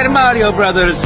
Super Mario Brothers.